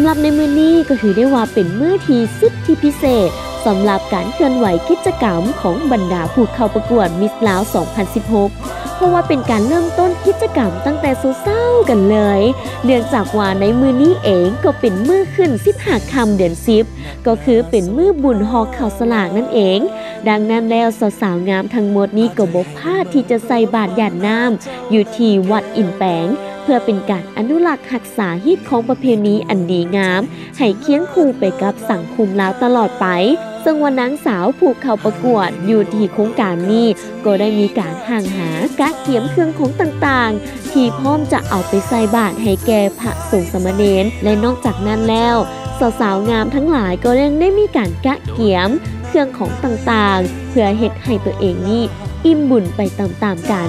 ำหรับในมือนี้ก็ถือได้ว่าเป็นมื้อที่สุดที่พิเศษสำหรับการเคลื่อนไหวกิจกรรมของบรรดาผู้เข้าประกวดมิสลาว 2016 เพราะว่าเป็นการเริ่มต้นกิจกรรมตั้งแต่เศร้ากันเลย เนื่องจากว่าในมือนี้เองก็เป็นมือขึ้น15คำเดือนซิบก็คือเป็นมือบุญหอกข่าวสลากนั่นเอง ดังนั้นแล้วสาวๆงามทั้งหมดนี้ก็บกพลาดที่จะใส่บาตรหยาดน้ำอยู่ที่วัดอินแปง เพื่อเป็นการอนุรักษ์รักษาฮิตของประเพณีอันดีงาม ให้เคียงคู่ไปกับสังคมลาวตลอดไป ซึ่งวันนางสาวผูกเข้าประกวดอยู่ที่โครงการนี้ ก็ได้มีการห่างหากะเกียมเครื่องของต่างๆ ที่พร้อมจะเอาไปใส่บาตรให้แก่พระสงฆ์สามเณรและนอกจากนั้นแล้วสาวๆงามทั้งหลายก็ยังได้มีการกะเกียม เครื่องของต่างๆ เพื่อเฮ็ดให้ตัวเองนี่อิ่มบุญไปตามๆกัน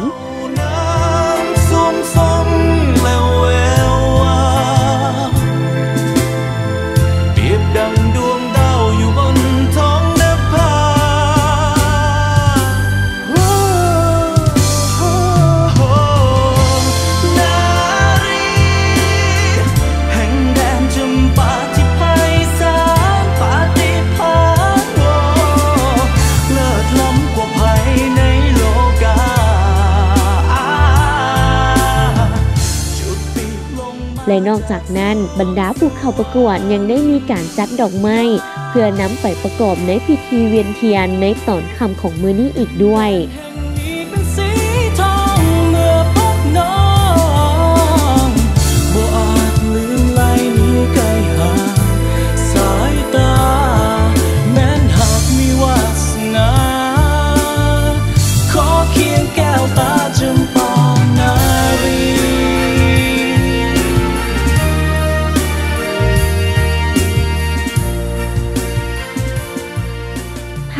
และนอกจากนั้นบรรดาผู้เข้าประกวดยังได้มีการจัดดอกไม้เพื่อนำไปประกอบในพิธีเวียนเทียนในตอนค่ำของมือนี้อีกด้วย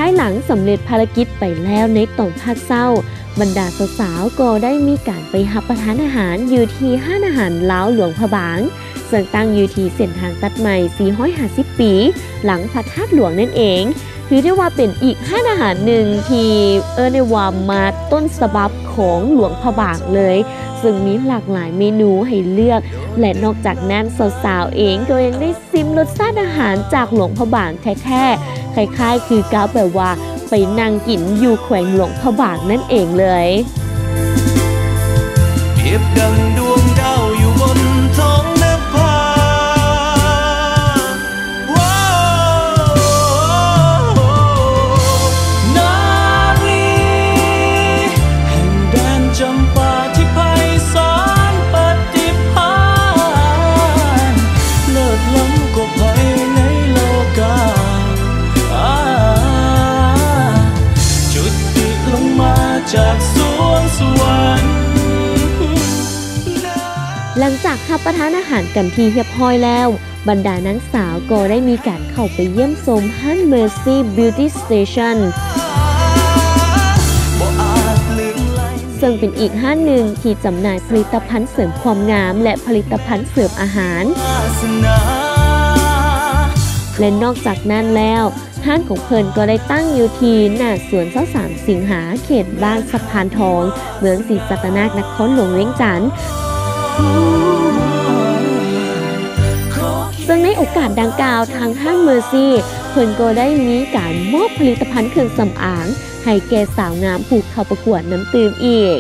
ายหลังสำเร็จภารกิจไปแล้วในตอนภาคเศร้า บรรดาสาวๆก็ได้มีการไปหับประทานอาหารอยู่ที่ห้านอาหารล้าวหลวงพระบางซึ่งตั้งอยู่ที่เส้นทางตัดใหม่ 450 ปี หลังพระธาตุหลวงนั่นเอง ถือได้ว่าเป็นอีกห้านอาหารหนึ่งที่เออในวามาต้นสบับของหลวงพระบางเลย ซึ่งมีหลากหลายเมนูให้เลือก และนอกจากนั้นสาวๆเองก็ยังได้ซิมรสชาติอาหารจากหลวงพระบางแท้ๆคล้ายๆ คือก้าวแบบว่าไปนั่งกินอยู่แขวงหลวงพระบางนั่นเองเลยเปรียบดังดวง หลังจากรับประทานอาหารกันที่เรียบร้อยแล้ว บรรดานางสาวก็ได้มีการเข้าไปเยี่ยมชมฮันเมอร์ซี่บิวตี้สเตชันซึ่งเป็นอีกห้านหนึ่งที่จำหน่ายผลิตภัณฑ์เสริมความงาม และผลิตภัณฑ์เสริมอาหาร และนอกจากนั้นแล้วห้านของเพลินก็ได้ตั้งอยู่ที่หน้าสวนเสาสามสิงหาเขตบ้านสะพานทอง เมืองศรีสัตนาคนครหลวงเวียงจันทร์ ซึ่งในโอกาสดังกล่าวทางห้างเมอร์ซี่เพิ่นก็ได้มีการมอบผลิตภัณฑ์เครื่องสำอางให้แก่สาวงามผูกเข้าประกวดน้ำตื่มอีก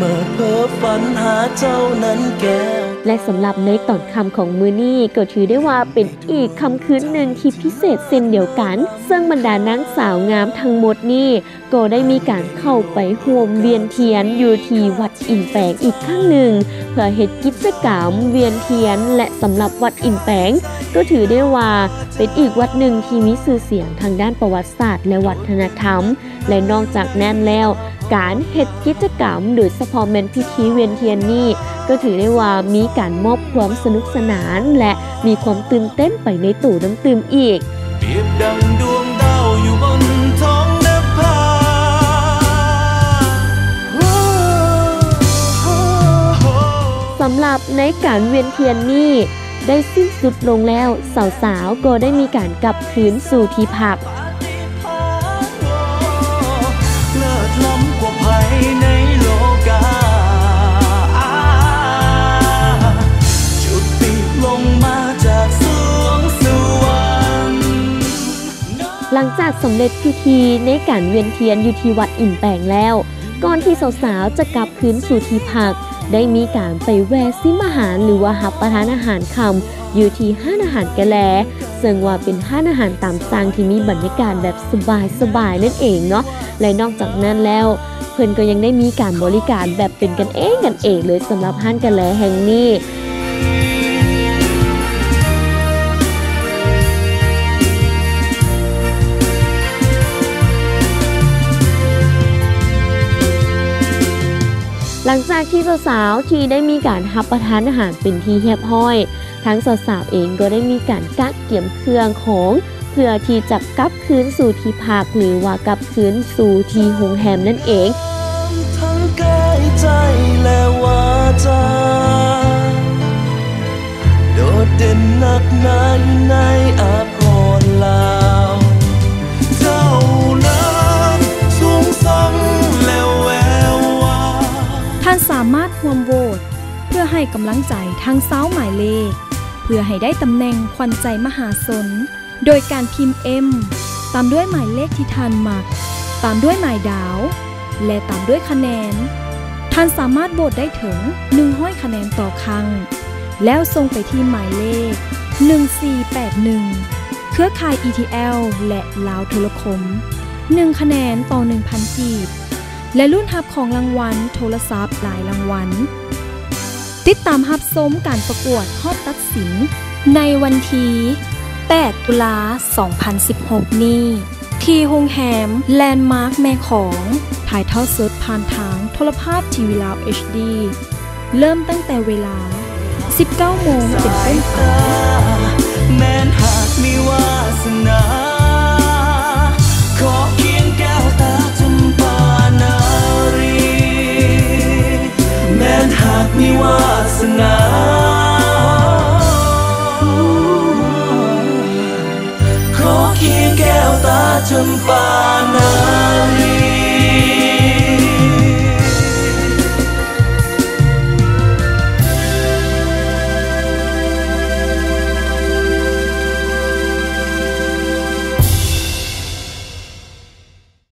มอเพ้อฝันหาเจ้านั้นแก้วและสำหรับในตอนคำของมือนี้ก็ถือได้ว่าเป็นอีกคำคืนหนึ่งที่พิเศษเช่นเดียวกัน ซึ่งบรรดานางสาวงามทั้งหมดนี้ก็ได้มีการเข้าไปห่วมเวียนเทียนอยู่ที่วัดอินแปงอีกครั้งหนึ่ง เพื่อเหตุกิจกรรมเวียนเทียน และสำหรับวัดอินแปงก็ถือได้ว่าเป็นอีกวัดหนึ่งที่มีชื่อเสียงทางด้านประวัติศาสตร์ และวัฒนธรรม และนอกจากนั้นแล้ว การเฮ็ดกิจกรรมโดยเฉพาะแมนพิธีเวียนเทียนนี่ก็ถือได้ว่ามีการมอบความสนุกสนาน และมีความตื่นเต้นไปในตู่น้ำตื่มอีกเปรียบดังดวงดาวอยู่บนท้องนภาสำหรับในการเวียนเทียนนี่ได้สิ้นสุดลงแล้วสาวๆก็ได้มีการกลับคืนสู่ที่พัก จากสำเร็จพิธีในการเวียนเทียนอยู่ที่วัดอินแปลงแล้ว ก่อนที่สาวๆจะกลับคืนสู่ที่พัก ได้มีการไปแวะซิมอาหารหรือว่าหับประทานอาหารคำอยู่ที่ห้านอาหารกะแลซึ่งว่าเป็นห้านอาหารตามสั่งที่มีบรรยากาศแบบสบายๆนั่นเองเนาะและนอกจากนั้นแล้วเพื่อนก็ยังได้มีการบริการแบบเป็นกันเองกันเองเลยสำหรับห้านกะแลแห่งนี้ หลังจากที่สาวๆที่ได้มีการรับประทานอาหารเป็นที่เรียบร้อย ทั้งสาวๆเองก็ได้มีการกักเกี่ยมเครื่องของเพื่อที่จะกลับคืนสู่ที่พักหรือว่ากลับคืนสู่ที่โรงแรมนั่นเองทั้งกายใจและวาจาโดดเด่นนักหนาอยู่ในำลังใจทางเซ้าหมายเลข เพื่อให้ได้ตำแหน่งขวัญใจมหาชนโดยการพิมพ์ M ตามด้วยหมายเลขที่ทานมัก ตามด้วยหมายดาว และตามด้วยคะแนน ท่านสามารถโหวตได้ถึง100คะแนนต่อครั้ง แล้วส่งไปที่หมายเลข 1481 เครือข่าย ETL และลาวโทรคม 1 คะแนนต่อ 1,000 กีบ และรุ่นทับของรางวัลโทรศัพท์หลายรางวัล ติดตามฮับสมการประกวดฮอบตัดสิน ในวันที่ 8 ตุลา 2016 นี้ ที่โรงแรมแลนด์มาร์คแม่ของ ถ่ายทอดสดผ่านทางโทรภาพทีวีลาว HD เริ่มตั้งแต่เวลา 19 โมงเป็นต้นไปแมนหากมีวาสนา ขอเ